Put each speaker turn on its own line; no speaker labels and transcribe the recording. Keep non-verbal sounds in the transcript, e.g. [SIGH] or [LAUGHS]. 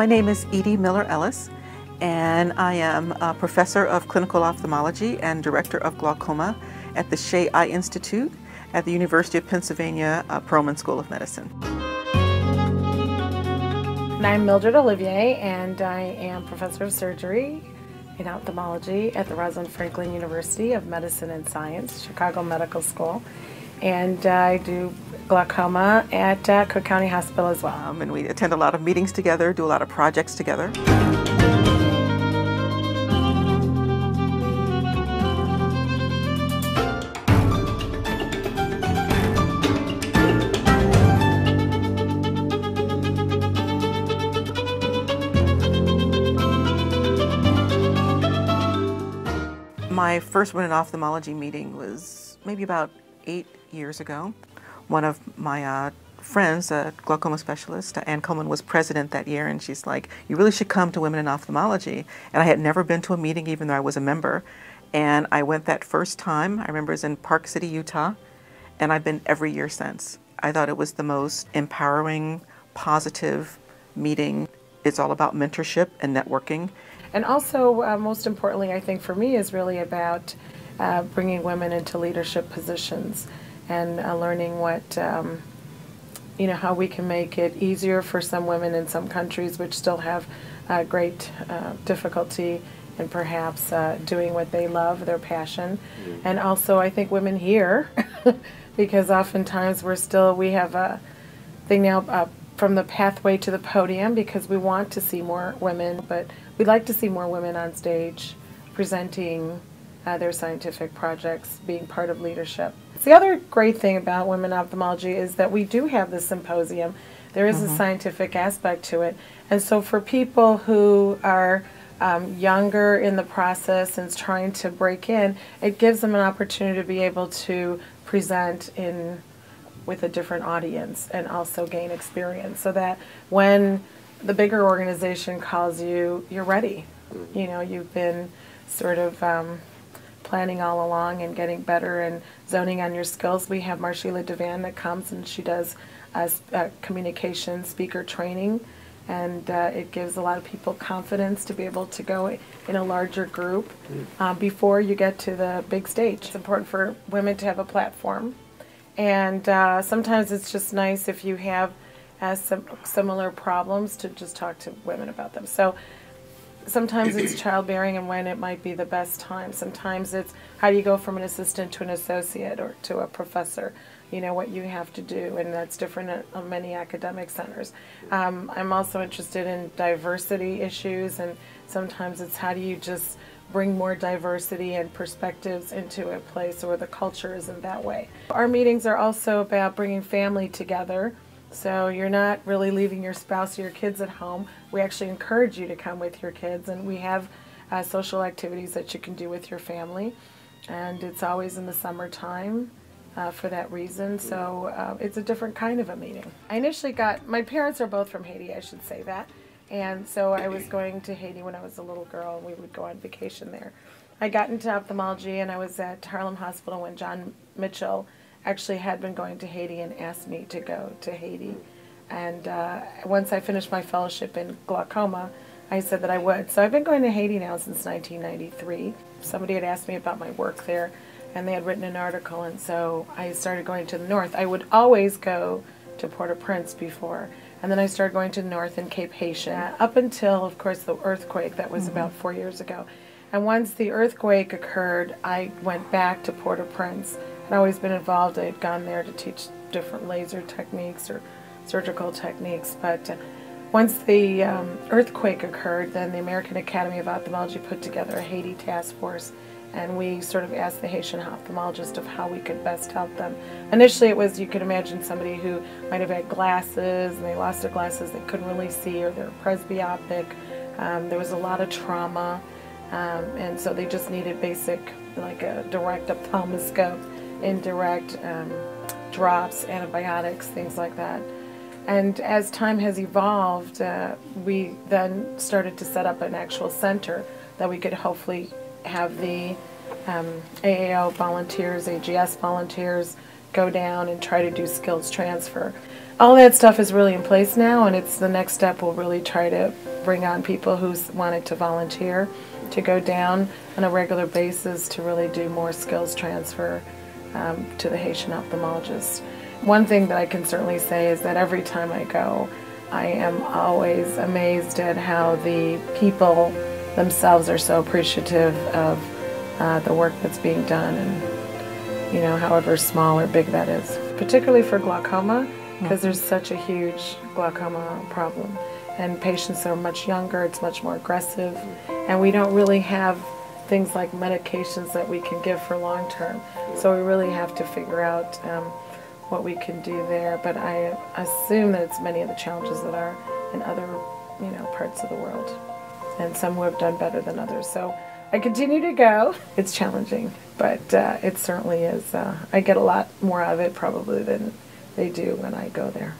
My name is Eydie Miller Ellis, and I am a professor of clinical ophthalmology and director of glaucoma at the Scheie Eye Institute at the University of Pennsylvania uh, Perelman School of Medicine.
And I'm Mildred Olivier, and I am professor of surgery in ophthalmology at the Rosalind Franklin University of Medicine and Science, Chicago Medical School. And I do glaucoma at uh, Cook County Hospital as well.
Um, and we attend a lot of meetings together, do a lot of projects together. My first Women in Ophthalmology meeting was maybe about eight years ago. One of my uh, friends, a glaucoma specialist, Anne Coleman, was president that year, and she's like, You really should come to Women in Ophthalmology. And I had never been to a meeting, even though I was a member. And I went that first time, I remember it was in Park City, Utah, and I've been every year since. I thought it was the most empowering, positive meeting. It's all about mentorship and networking.
And also, uh, most importantly, I think for me, is really about uh, bringing women into leadership positions and uh, learning what, um, you know, how we can make it easier for some women in some countries which still have uh, great uh, difficulty in perhaps uh, doing what they love, their passion. Mm-hmm. And also, I think women here, [LAUGHS] because oftentimes we're still, we have a thing now uh, from the pathway to the podium because we want to see more women, but we'd like to see more women on stage presenting uh, their scientific projects, being part of leadership. The other great thing about women ophthalmology is that we do have this symposium. There is mm-hmm. a scientific aspect to it. And so for people who are um, younger in the process and trying to break in, it gives them an opportunity to be able to present in with a different audience and also gain experience so that when the bigger organization calls you, you're ready. Mm-hmm. You know, you've been sort of um, planning all along and getting better and zoning on your skills. We have Marshila Devan that comes and she does a, a communication speaker training and uh, it gives a lot of people confidence to be able to go in a larger group uh, before you get to the big stage. It's important for women to have a platform and uh, sometimes it's just nice if you have uh, some similar problems to just talk to women about them. So sometimes it's [CLEARS THROAT] childbearing and when it might be the best time. Sometimes it's how do you go from an assistant to an associate or to a professor. You know what you have to do, and that's different at many academic centers. Um, I'm also interested in diversity issues, and sometimes it's how do you just bring more diversity and perspectives into a place where the culture isn't that way. Our meetings are also about bringing family together so you're not really leaving your spouse or your kids at home. We actually encourage you to come with your kids, and we have uh, social activities that you can do with your family. And it's always in the summertime uh, for that reason. So uh, it's a different kind of a meeting. I initially got, my parents are both from Haiti, I should say that. And so I was going to Haiti when I was a little girl, and we would go on vacation there. I got into ophthalmology, and I was at Harlem Hospital when John Mitchell actually had been going to Haiti and asked me to go to Haiti. And uh, once I finished my fellowship in glaucoma, I said that I would. So I've been going to Haiti now since 1993. Somebody had asked me about my work there, and they had written an article, and so I started going to the north. I would always go to Port-au-Prince before, and then I started going to the north in Cap-Haïtien, up until, of course, the earthquake that was mm-hmm. about four years ago. And once the earthquake occurred, I went back to Port-au-Prince Always been involved. I had gone there to teach different laser techniques or surgical techniques. But uh, once the um, earthquake occurred, then the American Academy of Ophthalmology put together a Haiti task force and we sort of asked the Haitian ophthalmologist of how we could best help them. Initially, it was you could imagine somebody who might have had glasses and they lost their glasses, they couldn't really see, or they're presbyopic. Um, there was a lot of trauma, um, and so they just needed basic, like a direct ophthalmoscope indirect um, drops, antibiotics, things like that. And as time has evolved, uh, we then started to set up an actual center that we could hopefully have the um, AAO volunteers, AGS volunteers go down and try to do skills transfer. All that stuff is really in place now, and it's the next step. We'll really try to bring on people who wanted to volunteer to go down on a regular basis to really do more skills transfer um, to the Haitian ophthalmologist. One thing that I can certainly say is that every time I go, I am always amazed at how the people themselves are so appreciative of uh, the work that's being done and you know however small or big that is particularly for glaucoma because mm-hmm. there's such a huge glaucoma problem and patients are much younger it's much more aggressive and we don't really have things like medications that we can give for long term so we really have to figure out um, what we can do there but i assume that it's many of the challenges that are in other you know parts of the world and some who have done better than others. So I continue to go. [LAUGHS] It's challenging, but uh, it certainly is. Uh, I get a lot more out of it probably than they do when I go there.